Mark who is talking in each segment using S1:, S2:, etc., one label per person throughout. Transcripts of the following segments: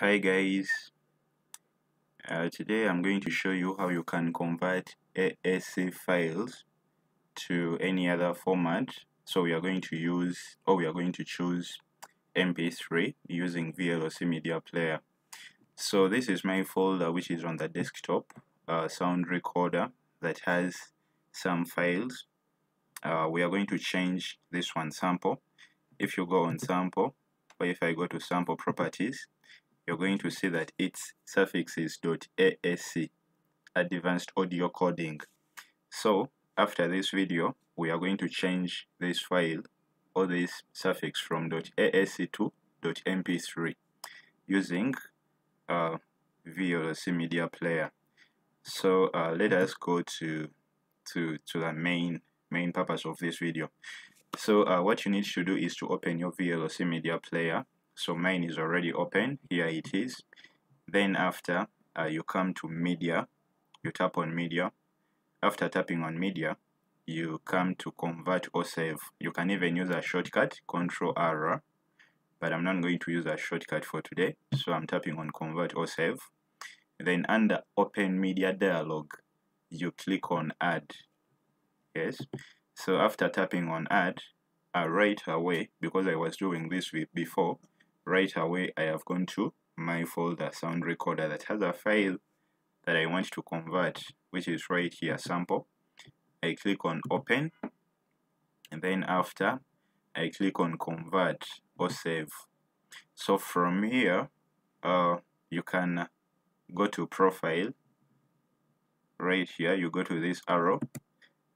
S1: hi guys. Uh, today I'm going to show you how you can convert AAC files to any other format. So we are going to use or we are going to choose mp3 using VLC media player. So this is my folder which is on the desktop uh, sound recorder that has some files. Uh, we are going to change this one sample. If you go on sample or if I go to sample properties you're going to see that its suffix is .aac advanced audio coding. So after this video we are going to change this file or this suffix from .aac to .mp3 using uh, VLC media player. So uh, let us go to to to the main main purpose of this video. So uh, what you need to do is to open your VLC media player so mine is already open. Here it is. Then after uh, you come to media. You tap on media. After tapping on media you come to convert or save. You can even use a shortcut control R but I'm not going to use a shortcut for today. So I'm tapping on convert or save. Then under open media dialog you click on add. Yes. So after tapping on add uh, right away because I was doing this before right away I have gone to my folder sound recorder that has a file that I want to convert which is right here sample. I click on open and then after I click on convert or save. So from here uh, you can go to profile. Right here you go to this arrow.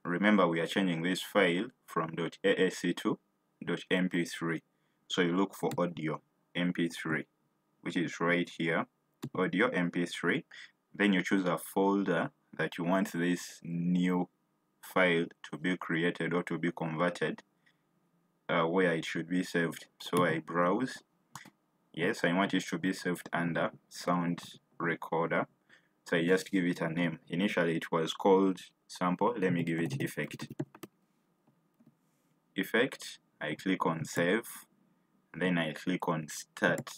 S1: Remember we are changing this file from .aac to .mp3 so you look for audio mp3 which is right here. Audio mp3 then you choose a folder that you want this new file to be created or to be converted uh, where it should be saved so I browse. Yes I want it to be saved under sound recorder. So I just give it a name. Initially it was called sample. Let me give it effect. Effect I click on save then I click on start.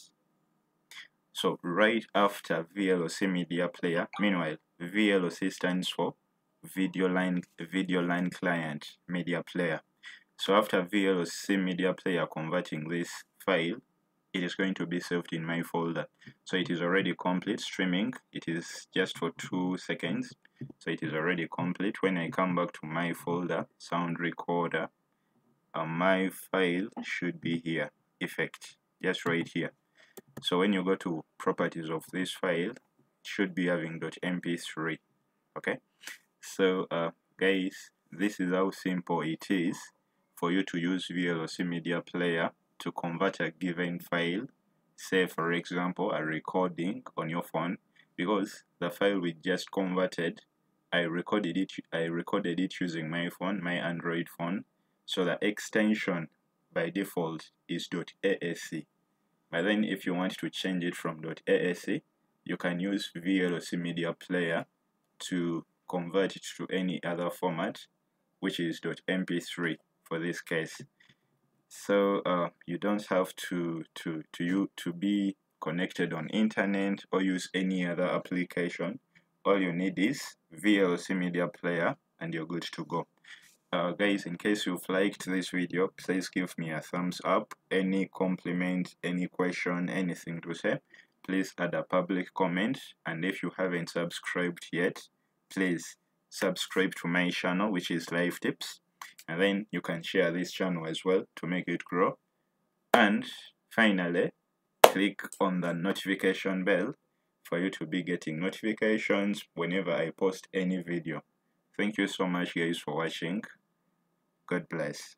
S1: So right after VLC media player meanwhile VLC stands for video line video line client media player. So after VLC media player converting this file it is going to be saved in my folder. So it is already complete streaming. It is just for two seconds. So it is already complete. When I come back to my folder sound recorder uh, my file should be here effect just right here. So when you go to properties of this file it should be having .mp3 okay? So uh, guys this is how simple it is for you to use VLC media player to convert a given file say for example a recording on your phone because the file we just converted I recorded it I recorded it using my phone my Android phone. So the extension by default is .aac but then if you want to change it from .aac you can use VLC media player to convert it to any other format which is .mp3 for this case. So uh, you don't have to to to you to be connected on internet or use any other application. All you need is VLC media player and you're good to go uh, guys in case you've liked this video please give me a thumbs up. Any compliment any question anything to say please add a public comment. And if you haven't subscribed yet please subscribe to my channel which is life tips. And then you can share this channel as well to make it grow. And finally click on the notification bell for you to be getting notifications whenever I post any video. Thank you so much guys for watching God bless.